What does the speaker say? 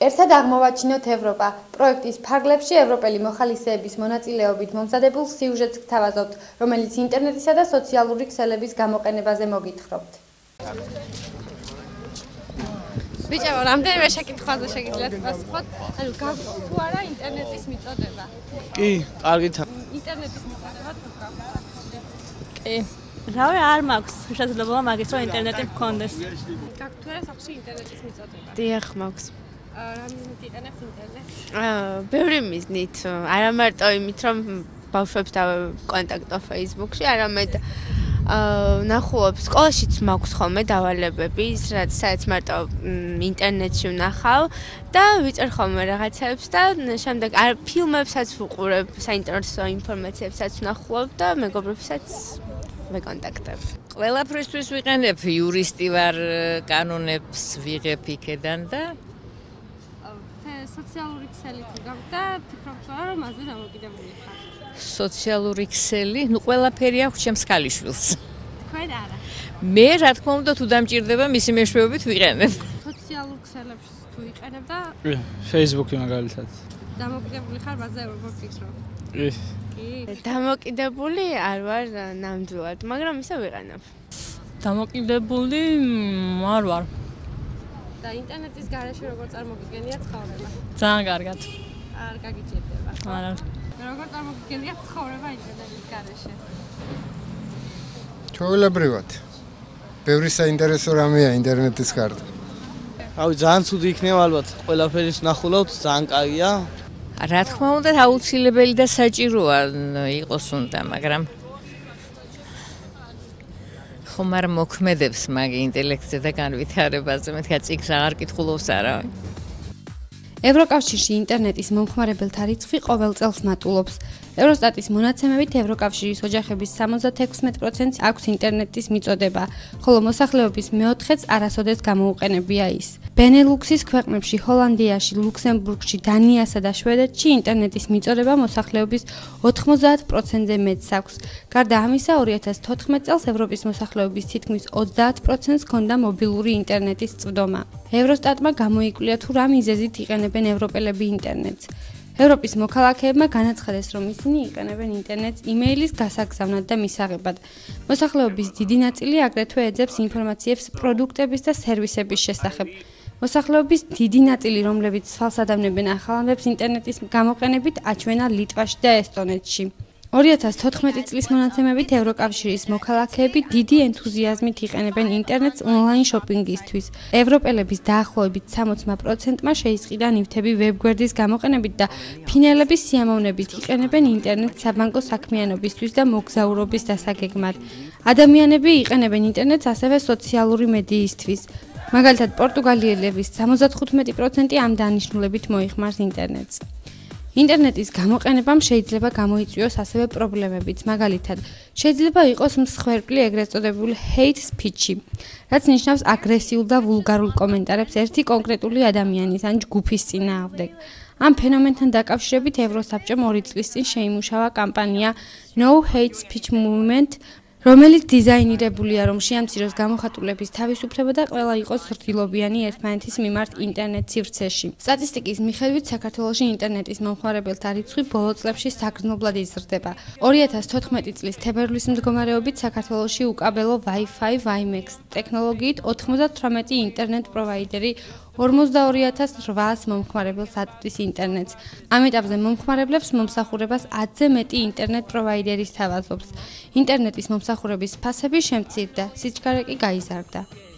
ერთად აღმოვაჩინოთ ევროპა. პროექტის ფარგლებში ევროპელი მოხალისეების მონაწილეობით მომზადებულ სიუჟეტს გთავაზობთ, რომელიც ინტერნეტისა და სოციალური ქსელების გამოყენებაზე მოგითხრობთ. ბიჭებო, რამდენიმე შეკითხვაზე შეგიძლიათ პასუხოთ? ანუ გაგვიყვართ თუ არა ინტერნეტის მიწოდება? კი, კარგით. ინტერნეტის მიწოდება თუ გაგვიყვართ? კი. რავი, არ მაქვს შესაძლებლობა მაგის რომ ინტერნეტი მქონდეს. გაგვთ თუ არა სახში ინტერნეტის მიწოდება? დიახ, მაქვს. რამე იყენებთ ინტერნეტს? აა, ბევრი მიზნით. არა მარტო იმით, რომ ბავშვებს და კონტაქტო Facebook-ში, არამედ აა, ნახულობ სკოლაშიც მაქვს ხოლმე დავალებები, რაც საერთოდ მარტო ინტერნეტში ვნახავ და ვიწერ ხოლმე რაღაცებს და შემდეგ არ ფილმებსაც ვუყურებ, საინტერესო ინფორმაციებსაც ვნახულობ და მეგობრებსაც ვეკონტაქტებ. ყველაფრისთვის ვიყენებ იურისტი ვარ, კანონებს ვიღებ იქედან და სოციალური ქსელი თუ გაქვს და ფიქრობთ რომ მასზე დამოკიდებული ხარ? სოციალური ქსელი, ну ყველაფერი აქვს ჩემს ქალიშვილს. თქვენ არა. მე რა თქმა უნდა თუ დამჭირდება მისი მეშვეობით ვიყენებ. სოციალურ ქსელებს თუ იყენებ და Facebook-ი მაგალითად. დამოკიდებული ხარ მასზე როგორ ფიქრობ? კი. დამოკიდებული არ ვარ ნამდვილად, მაგრამ ისე ვიყენებ. დამოკიდებული არ ვარ. და ინტერნეტის garaშე როგორ წარმოგიდგენია ცხოვრება? ძალიან კარგად. არ გაგიჭირდება. არა. როგორ წარმოგიდგენია ცხოვრება ინტერნეტის garaშე? ჩვეულებრივად. ბევრი საინტერესო რამეა ინტერნეტის გარდა. რავი, ძალიან ცუდი იქნება ალბათ. ყველაფერის ნახულობთ, ძალიან კაია. რა თქმა უნდა, აუცილებელი და საჭიროა იყოს უნდა, მაგრამ ხომ არ მოქმედებს მაგ ინტელექტზე და განვითარებაზე, მეთქა წიგს აღარ კითხულობს არა. ევროკავშირში ინტერნეტის მომხმარებელთა რიცხვი ყოველ წელს მატულობს. ევროსტატის მონაცემებით ევროკავშირის ოჯახების 76%-ს აქვს ინტერნეტის მიწოდება, ხოლო მოსახლეობის მეოთხედს არასოდეს გამოუყენებია ის. ბენელუქსის ქვეყნებში, ჰოლანდიაში, ლუქსემბურგში, დანიასა და შვედეთში ინტერნეტის მიწოდება მოსახლეობის 90%-ზე მეტს აქვს. გარდა ამისა, 2014 წელს ევროპის მოსახლეობის თითქმის 30%-ს ჰქონდა მობილური ინტერნეტის წვდომა. ევროსტატმა გამოიკვლია თუ რა მიზეზით იყენებენ ევროპელები ინტერნეტს. ევროპის მოქალაქეებმა განაცხადეს, რომ ისინი იყენებენ ინტერნეტს იმეილის გასაგზავნად და მისაღებად. მოსახლეობის დიდი ნაწილი აგრეთვე ეძებს ინფორმაციებს პროდუქტების და სერვისების შესახებ. მოსახლეობის დიდი ნაწილი, რომლებიც სალსადამნებენ ახალამებს ინტერნეტის გამოყენებით, აჩვენა ლიტვაში და ესტონეთში. 2014 წლის მონაცემებით ევროკავშირის მოქალაქეები დიდი ენთუზიაზმით იყენებენ ინტერნეტს ონლაინ შოპინგისთვის. ევროპელების დაახლოებით 60%-მა შეისყიდა ნივთები ვებგვერდის გამოყენებით და ფინელების სიამოვნებით იყენებენ ინტერნეტს საბანკო საქმიანობისთვის და მოგზაურობის დასაგეგმად. ადამიანები იყენებენ ინტერნეტს ასევე სოციალური მედიისთვის. მაგალითად, პორტუგალიელების 75% ამ დანიშნულებით მოიხმარს ინტერნეტს. ინტერნეტის გამოყენებამ შეიძლება გამოიწვიოს ასევე პრობლემებიც, მაგალითად, შეიძლება იყოს მსხვერპლი ეგრეთ წოდებული hate speech-ი, რაც ნიშნავს აგრესიულ და ვულგარულ კომენტარებს ერთი კონკრეტული ადამიანის ან ჯგუფის წინააღმდეგ. ამ ფენომენთან დაკავშირებით ევროსაბჭომ 2 წლის წინ შეიმუშავა კამპანია No Hate Speech Movement, რომელიც დიზაინირებულია რომ შეამციროს გამოხატულების თავისუფლება და ყველა იყოს რთილობიანი ერთმანეთის მიმართ ინტერნეტ სივრცეში. სტატისტიკის მიხედვით საქართველოში ინტერნეტის მომხმარებელთა რიცხვი ბოლო წლებში საგრძნობლად იზრდება. 2014 წლის თებერვლის მდგომარეობით საქართველოში უკაბელო Wi-Fi WiMAX ტექნოლოგიით 98 ინტერნეტ პროვაიდერი 42800 მომხმარებელს აწვდის ინტერნეტს. ამ ეტაპზე მომხმარებლებს მომსახურებას 10-ზე მეტი ინტერნეტ პროვაიდერი სთავაზობს. ინტერნეტის მომსახურების ფასები შემცირდა, სიჩქარე კი გაიზარდა.